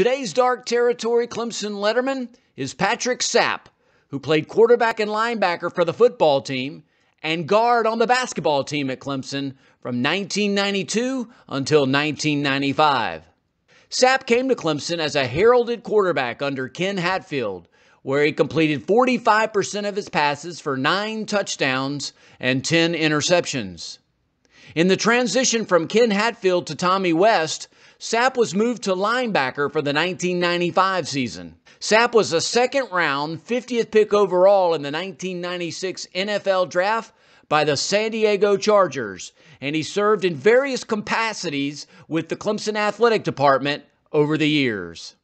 Today's Dark Territory Clemson letterman is Patrick Sapp, who played quarterback and linebacker for the football team and guard on the basketball team at Clemson from 1992 until 1995. Sapp came to Clemson as a heralded quarterback under Ken Hatfield, where he completed 45% of his passes for nine touchdowns and 10 interceptions. In the transition from Ken Hatfield to Tommy West, Sapp was moved to linebacker for the 1995 season. Sapp was a second round, 50th pick overall in the 1996 NFL draft by the San Diego Chargers, and he served in various capacities with the Clemson Athletic Department over the years.